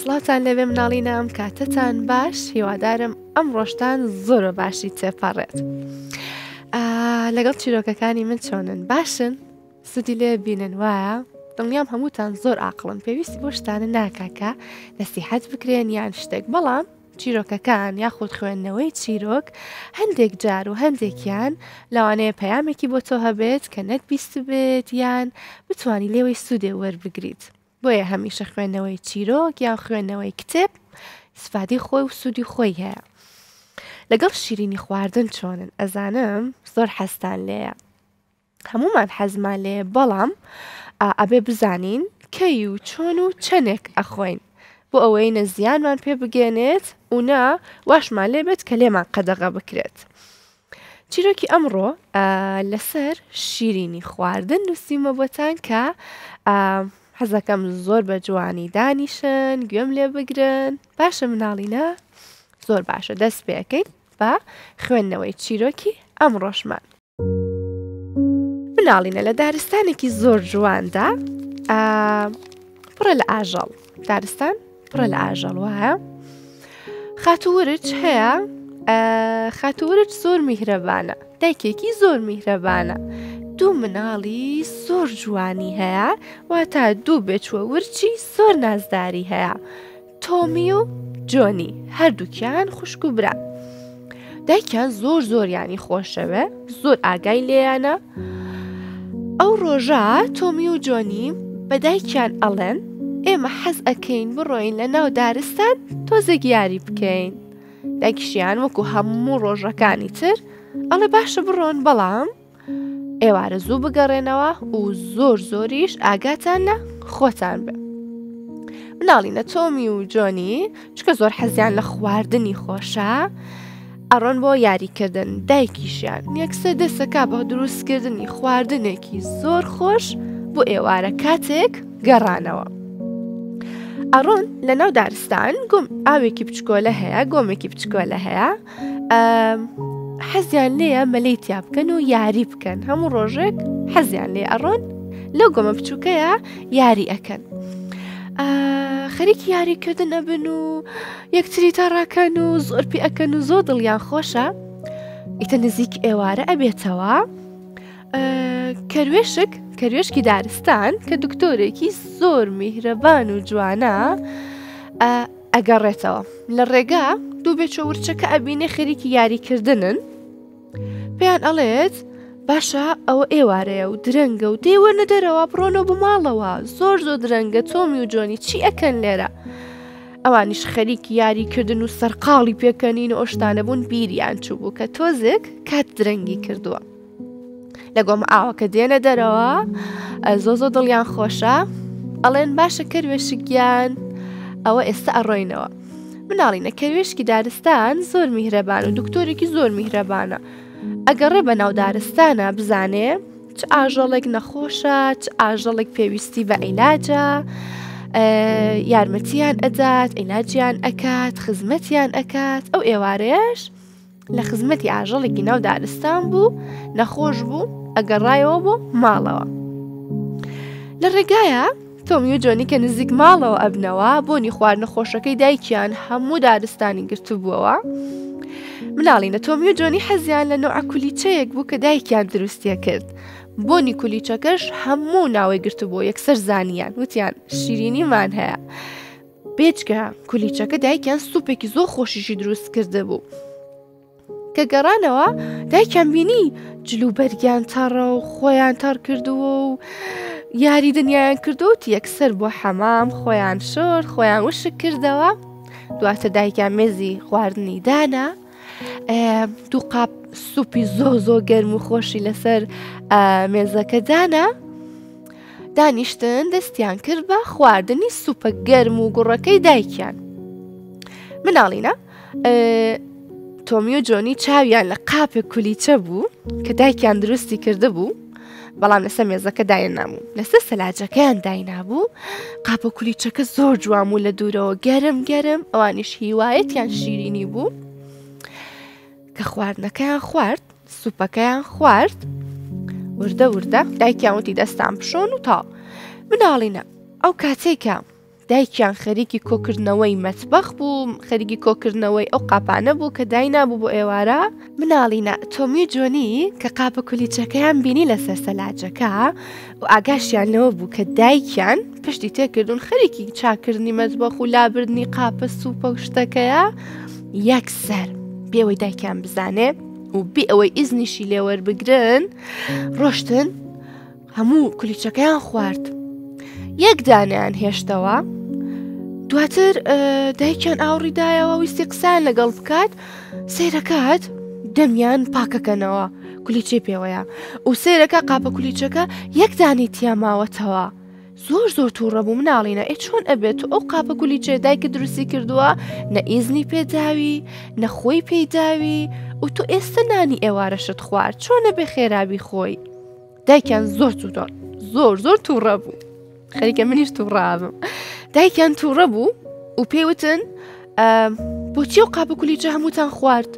سڵاتان لەبێ مناڵینە ئەم کاتتان باش هیوادارم ئەم ڕۆشتان زۆرە باشی تێپەڕێت لەگەڵ چیرۆکەکانی من چۆنن باشن سودی لێ بینن وایە دڵنیام هەمووتان زۆر ئاقلن پێویستی بۆ شتانە ناکاکە نەسیحەت بکرێن یان شتێک بەڵام چیرۆکەکان یاخود خوێندنەوەی چیرۆک هەندێک جار و هەندێکیان لەوانەیە پەیامێکی بۆ تۆ هەبێت کە نەتبیستبێت یان بتانی لێوەی سوودێ وەربگریت بۆیە هەمیشە خوێندنەوەی چیرۆک یان خوێندنەوەی کتێب سفادی خۆی و سوودی خۆی هەیە لەگەڵ شیرینی خواردن چۆنن ئەزانم زۆر حەستان لێیە هەموومان حەزمان لێیە بەڵام ئەبێ بزانین کەی و چۆن و چەنێک ئەخۆین بۆ ئەوەی نە زیانمان پێ بگەێنێت و نا واشمان لێ بێت کە لێمان قەدەغە بکرێت. چیرۆکی ئەمڕۆ لەسەر شیرینی خواردن نووسیمە بۆتان کە حەزەکەم زۆر بە جوانی دانیشن گوێم لێ بگرن باشە مناڵینە زۆر باشە دەست پێەکەین بە خوێندنەوەی چیرۆکی ئەم ڕۆژمان مناڵینە لە دارستانێکی زۆر جواندا پڕە لە ئاژەڵ دارستان پڕە لە ئاژەڵ وایە خاتوورج هەیە خاتوورج زۆر میهرەبانە دایکێکی زۆر میهرەبانە دوو مناڵی زۆر جوانی هەیە واتا دوو بێچوە ورچی زۆر نازداری هەیە تۆمی و جۆنی هەردووکیان خوشک و برا دایکیان زۆر زۆریانی خۆشەوێ زۆر ئاگای لێیانە ئەو ڕۆژە تۆمی و جۆنی بە دایکیان ئەڵێن ئێمە حەز ئەەکەین بڕۆین لە ناو دارستان تۆزێک یاری بکەین دایکشیان وەکو هەموو ڕۆژەکانی تر ئەڵێ باشە بڕۆن بەڵام ئێوارە زوو بگەڕێنەوە و زۆر زۆریش ئاگاتان لە خۆتان بێ مناڵینە تۆمی و جۆنی چکە زۆر حەزیان لە خواردنی خۆشە ئەڕۆن بۆ یاریکردن دایکیشیان یەکسە دەسەکە بە دروستکردنی خواردنێکی زۆر خۆش بۆ ئێوارە کاتێک گەڕانەوە ئەڕۆن لە ناو دارستان گوم ئاوێکی بچکۆلە هەیە گۆمێکی بچکۆلە هەیە حەزیان لێە مەلەی تیا بکەن و یاری بکەن هەموو ڕۆژێک حەزیان لێ ئەڕۆن لەو گۆمە بچووکەیە یاری ئەەکەن. خەریکی یاریکردن ئەبن و یەکتری تا ڕاکەن و زۆر پێ ئەەکەن و زۆر دڵیان خۆشە ئیتە نزیک ئێوارە ئەبێتەوە کەروێشک کەروێشکی دارستان کە دکتۆرێکی زۆر میهرەبان و جوانە ئەگەڕێتەوە لە ڕێگا دوو بێچە ورچەکە ئەبینێ خەریکی یاریکردنن پێیان ئەڵێت باشە ئەوە ئێوارەیە و درەنگە و دێوە نەدەرەوە بڕۆنە بماڵەوە زۆر زۆر درەنگە تۆمی و جۆنی چی ئەکەن لێرە ئەوانیش خەریک یاریکردن و سەرقاڵی پێکەنین و ئۆشتانە بوون بیریان چوو بوو کە تۆزێک کات درەنگی کردووە. لە گۆم ئاوەکە دێنە دەرەوە زۆ زۆ دڵیان خۆشە ئەڵێن باشە کەروێشکگیان ئەوە ئێستا ئەڕۆینەوە مناڵینە کەروێشکی دارستان زۆر میهرەبان و دکتۆرێکی زۆر میهرەبانە ئەگەڕێ بە ناو دارستانە بزانێ چ ئاژەڵێک نەخۆشە چ ئاژەڵێک پێویستی بە ئەیلاجە یارمەتیان ئەدات ئەیلاجیان ئەکات خزمەتیان ئەکات ئەو ئێوارەیەش لە خزمەتی ئاژەڵێکی ناو دارستان بوو نەخۆش بوو ئەگەڕایەوە بۆ ماڵەوە لە ڕێگایە تۆمی و جۆنی کە نزیک ماڵەوە ئەبنەوە بۆنی خواردنە خۆشەکەی دایکیان هەموو دارستانی گرتبووەوە مناڵینە تۆمی و جۆنی حەزیان لە نوع کولیچەیەک بوو کە دایکیان دروستە کرد بۆنی کولیچەکەش هەموو ناوەی گرتبوو یەکسەر زانیان وتیان شیرینیمان هەیە بێجگە کولیچەکە دایکیان سوپێکی زۆر خۆشیشی دروست کرده بوو. کە گەڕانەوە دایکیان بینی جلوبەرگیان تاڕە و خۆیان تار کردووە و یاری دنیایان کردوت یەکسەر بۆ حەمام خۆیان شۆر خۆیان وشک کردەوە دواتە دایکیان مێزی خواردنی دانا دوو قاپ سوپی زۆ زۆ گەرم و خۆشی لەسەر مێزەکە دانا دانیشتن دەستیان کرد بە خواردنی سوپە گەرم و گوڕەکەی دایکیان مناڵینە تۆمی و جۆنی چاویان لە قاپێک کولیچە بوو کە دایکیان دروستی کرده بوو بەڵام لەسەر مێزەکە داەن ناموو لەسەر سەلاجەکەیان داینابوو قاپە کولیچەکە زۆر جوام و لە دوورەوە گەرم گەرم ئەوانیش هیوایەتیان شیرینی بوو کە خواردنەکەیان خوارد سوپەکەیان خوارد وردە وردە دایکیان وتی دەستان پشۆن و تاڵ مناڵینە ئەو کاتێکە دایکیان خەریکی کۆکردنەوەی مەتبەخ بوو خەریکی کۆکردنەوەی ئەو قاپانە بوو کە داینا بوو بۆ ئێوارە مناڵینە تۆمی جۆنی کە قاپە کولیچەکەیان بینی لە سەرسەلاجەکە و ئاگاشیان لەوە بوو کە دایکیان پشتی تێکردون خەریکی چاکردنی مەتبەخ و لابردنی قاپە سوپە شتەکەیە یەکسەر پێوەی دایکیان بزانێ و بی ئەوەی ئیزنیشی لێوەربگرن ڕۆشتن هەموو کلیچەکەیان خوارد یەک دانیان هێشتەوە دواتر دایکیان ئاوڕی دایەوە ویستی قسان لەگەڵ بکات سیرەکەات دەمیان پاکەکەنەوە کلیچەی پێوەیە و سیرەکە قاپە کلیچەکە یەک دانی تیاماوەتەوە زۆر زۆر تووڕە بوو مناڵینە ئەی چۆن ئەبێت تو ئەو قاپە گولی چێ دایکە دروستی کردووە نە ئیزنی پێداوی نە خۆی پێیداوی و تو ئێستا نانی ئێوارەشت خوارد چۆنە بێ خێرابی خۆی دایکیان زۆر تووتۆ زۆر زۆر تووڕە بوو خەریکە منیش تووڕابم دایکیان تووڕە بوو و پێوتن بۆچی و قاپە کولیچە هەمووتان خوارد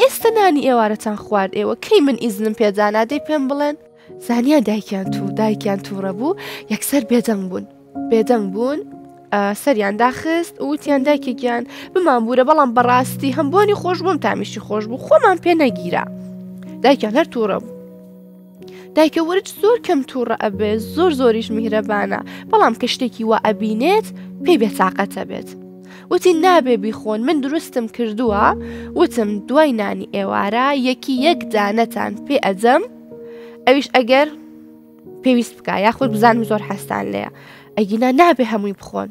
ئێستا نانی ئێوارەتان خوارد ئێوە کەی من ئیزنم پێدانادەی پێم بڵێن زانیان دایکیان تو دایکیان تووڕە بوو یەکسەر بێدەنگ بوون بێدەنگ بوون سەریان داخست وتیان دایکی گیان بمان بوورە بەڵام بەڕاستی هەم بۆنی خۆش بووم تامیشی خۆش بوو خۆمان پێ نەگیرا دایکیان هەر تووڕە بوو دایکە وەرج زۆر کەم تووڕە ئەبێ زۆر زۆریش میهرەبانە بەڵام کە شتێکی وا ئەبینێت پێی بێساقەتە بێت وتی نابێ بیخۆن من دروستم کردووە وتم دوای نانی ئێوارە یەکی یەک دانەتان پێ ئەجەم ئەویش ئەگەر پێویست بکە یاخود بزانم زۆر حەستان لێە ئەگینا نابێ هەمووی بخۆن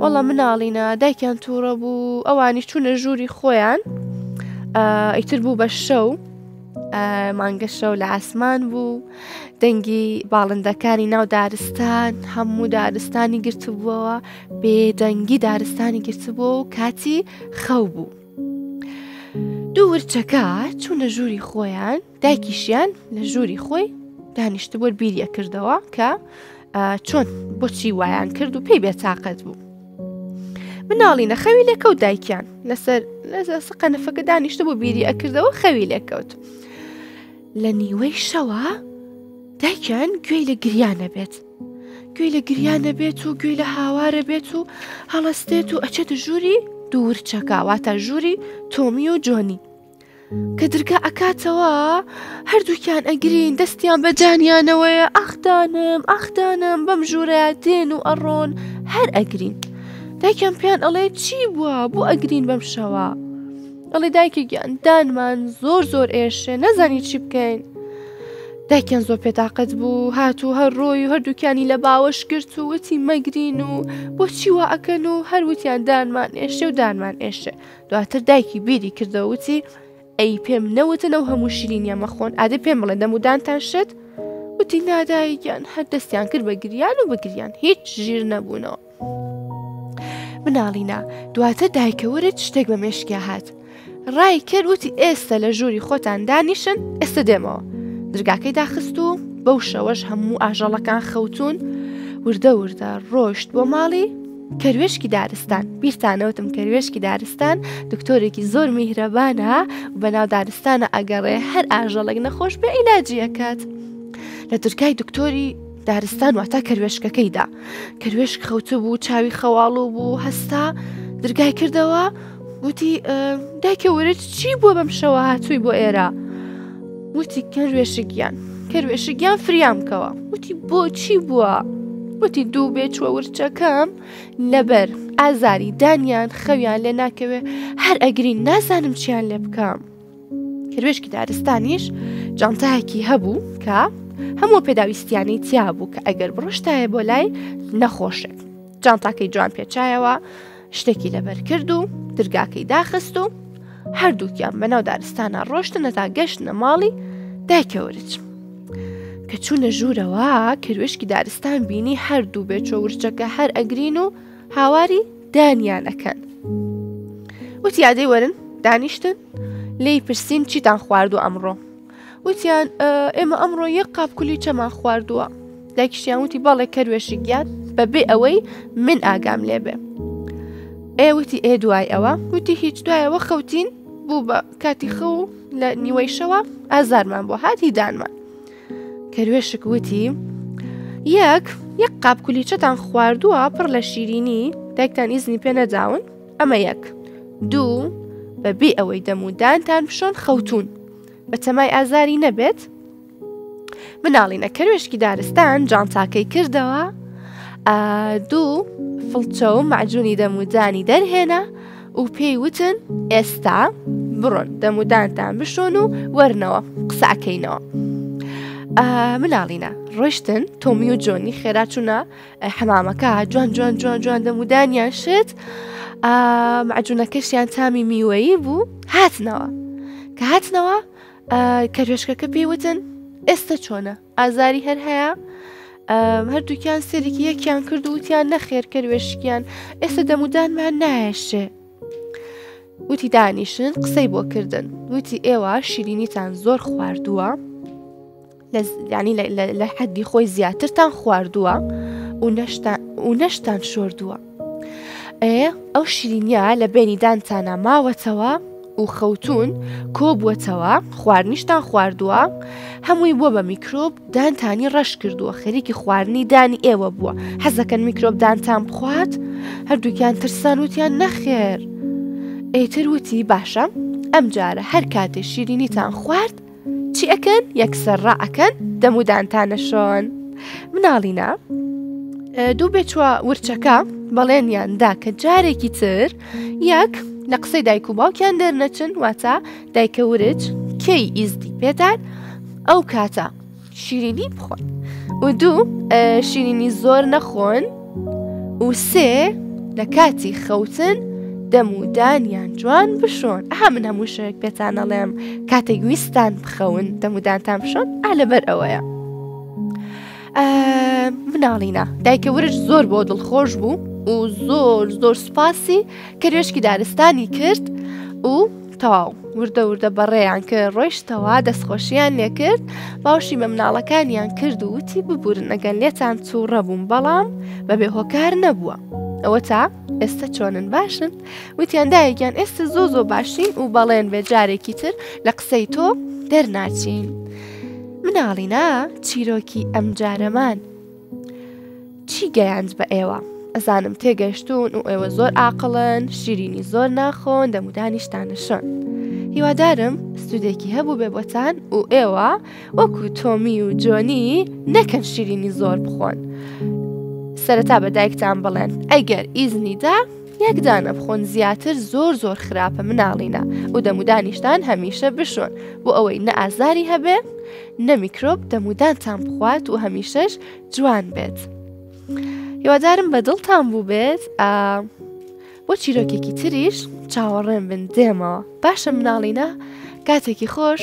وەڵە مناڵینە دایکیان تووڕە بوو ئەوانی چوونە ژووری خۆیان ئیتر بوو بە شەو مانگە شەو لە ئاسمان بوو دەنگی باڵندەکانی ناو دارستان هەموو دارستانی گرتبووەوە بێدەنگی دارستانی گرتبوو و کاتی خەو بوو دوو ورچەکە چوونە ژووری خۆیان دایکیشیان لە ژووری خۆی دانیشتبوو بیری ئەکردەوە کە چۆن بۆچی وایان کرد و پێی بێتاقەت بوو مناڵی نەخەوی لێکەوت دایکیان لەسەر لەسەر سقە نەفەکە دانیشتە بۆ بیری ئەکردەوە خەوی لێکەوت لە نیوەی شەوە دایکیان گوێی لە گریانە بێت گوێی لە گریانە بێت و گوێی لە هاوارە بێت و هەڵستێت و ئەچێتە ژووری دوور چەکاواتە ژووری تۆمی و جۆنی کە درگا ئەکاتەوە هەردووکیان ئەگرین دەستیان بە جانیانەوەیە ئاخدانم ئاخدانم بەم ژوورەیە دێن و ئەڕۆن هەر ئەگرین دایکیان پێیان ئەڵێ چی بووە بۆ ئەگرین بەم شەوە ئەڵێ دایکی گیان دانمان زۆر زۆر ئێشێ نەزانی چی بکەین دایکیان زۆر پێتاقەت بوو هات و هەر ڕۆی و هەردووکیانی لە باوەش کرد و وتی مەگرین و بۆچی وا ئەکەن و هەروتیان دانمان ئێشێ و دانمان ئێشێ دواتر دایکی بیری کردەوە وتی ئەی پێم نەوتن ئەو هەموو شیرینیە مەخۆن ئادە پێم بڵێ دەمودانتان شت وتی نادایگیان هەر دەستیان کرد بە گریان و بگریان هیچ ژیر نەبوونەوە مناڵینا دواتر دایکەورت شتێک بە مێشکیا هات ڕای کرد وتی ئێستا لە ژووری خۆتان دانیشن ئێستا دێمەوە درگاکەی داخست و بەو شەوەش هەموو ئاژەڵەکان خەوتون وردە وردە ڕۆشت بۆ ماڵی کەروێشکی دارستان بیرتانەوتم کەروێشکی دارستان دکتۆرێکی زۆر میهرەبانە بەناو دارستانە ئەگەڕێ هەر ئاژەڵێک نەخۆش بێ ئیلاجیەکەت لە دورگای دکتۆری دارستان واتا کەروێشکەکەیدا کەروێشک خەوتە بوو چاوی خەواڵو بوو هەستا درگای کردەوە وتی دایکە وەرت چی بووە بەم شەوە هاتووی بۆ ئێرە وتی کەروێشکیان کەروێشکیان فریان بکەوە وتی بۆ چی بووە وتی دوو بێ چوە ورچەکەم لەبەر ئازاری دانیان خەویان لێ ناکەوێ هەر ئەگرین نازانم چیان لێ بکەم کروێشکی دارستانیش جانتایەکی هەبوو کە هەموو پێداویستیانەی تیا بوو کە ئەگەر بڕشتایە بۆ لای نەخۆشێک جانتاکەی جوان پێچایەوە شتێکی لەبەر کرد و درگاکەی داخست و هەردووکیان بەناو دارستانە ڕۆشتنە تا گەشتنە ماڵی دایکەورچ. کە چوونە ژوورەوە کروێشکی دارستان بینی هەردوو بێ چۆورچەکە هەر ئەگرین و هاواری دانیان ئەکەن. وتیادەی وەرن دانیشتن لی پرسین چیتان خواردو ئەمڕۆ وتیان ئێمە ئەمڕۆ یەک قاپ کولی چەمان خواردووە دایکشیان وتی بەڵێ کەروێشی گیان بەبێ ئەوەی من ئاگام لێبێ ئێ وتی ئێ دوای ئەوە وتی هیچ دوایەوە خەوتین بوو بە کاتی خەو لە نیوەی شەوە ئازارمان بۆ هاتی دانمان کەروێشک وتی یەک یەک قاپ کولیچەتان خواردووە پڕ لە شیرینی دایکتان ئیزنی پێ نەداون ئەمە یەک دوو بەبێ ئەوەی دەمودانتان پیشۆن خەوتون بە تەمای ئازاری نەبێت مناڵینە کەروێشکی دارستان جانتاکەی کردەوە دوو فڵچە و معجونی دەمودانی دەرهێنا و پێی وتن ئێستا بڕۆن دەمودانتان بشۆن و وەرنەوە قساکەینەوە مناڵینە ڕۆشتن تۆمی و جۆنی خێراچوونە حەمامەکە جوان جوان جوان جوان دەمودانیان شت معجونەکەشیان تامی میوەیی بوو هاتنەوە کە هاتنەوە کەروێشکەکە پێیوتن ئێستا چۆنە ئازاری هەر هەیە هەردووکیان سەرێکی یەکیان کرد وتیان نەخێر کەروێشکیان ئێستا دەمودانمان نایشێ وتی دانیشن قسەی بۆ کردن وتی ئێوە شیرینیتان زۆر خواردووە ینی لە حەدی خۆی زیاترتان خواردووە و نەشتان شۆردووە ئەیە ئەو شیرینیا لە بینیدانتانە ماوەتەوە و خەوتون کۆبووەتەوە خواردنیشتان خواردووە هەمووی بووە بە میکرۆب دانتانی ڕەش کردووە خەریکی خواردنی دانی ئێوە بووە حەزەکەن میکرۆب دانتان بخوات هەردووکیان ترسان وتیان نەخێر ئەیتر وتی باشە ئەم جارە هەر کاتێ شیرینیتان خوارد چی ئەکەن یەکسەر ڕائەکەن دەمودانتانە شۆن مناڵینا دوو بێچوە ورچەکە بەڵێنیان دا کە جارێکی تر یەک لە قسەی دایک و باوکیان دەرنەچن واتە دایکە ورج کەی ئیزدی پێدار ئەو کاتە شیرینی بخۆن و دوو شیرینی زۆر نەخۆن و سێ لە کاتی خەوتن دەم و دانیان جوان بشۆن ئەها من هەموو شێک پێتانەڵێم کاتێک ویستان بخەون دەمودانتان بشۆن ئا لەبەر ئەوەیە. مناڵینە دایکە ورج زۆر بۆ دڵخۆش بوو و زۆر زۆر سوپاسی کەرێشکی دارستانی کرد و تەواو وردە وردە بەڕێیان کرد ڕۆیشتەوە دەستخۆشییان لێکرد باوشی بە مناڵەکانیان کرد و وتی ببورن نەگەن لێتان تووڕە بووم بەڵام بەبێ هۆکار نەبووە ئەوە تا ئێستا چۆنن باشن وتیان دایەکیان ئێستا زۆ زۆ باشین و بەڵێن بێ جارێکی تر لە قسەی تۆ دەرناچین مناڵینا چیرۆکی ئەم جارەمان چی گەیاند بە ئێوە ئەزانم تێگەشتون و ئێوە زۆر ئاقلن شیرینی زۆر ناخۆن دەمودانیشتانە شۆن هیوادارم سوودێکی هەبوو بێ بۆتان و ئێوە وەکو تۆمی و جۆنی نەکەن شیرینی زۆر بخۆن سەرەتا بە دایکتان بڵێن ئەگەر ئیزنیدا یەکدانە بخۆن زیاتر زۆر زۆر خراپە مناڵینە و دەمودانیشتان هەمیشە بشۆن بۆ ئەوەی نە ئازاری هەبێ نە میکرۆب دەمودانتان بخوات و هەمیشەش جوان بێت هیوادارم بە دڵتان بوو بێت بۆ چیرۆکێکی تریش چاوەڕێن بن دێمەوە باشە مناڵینە کاتێکی خۆش.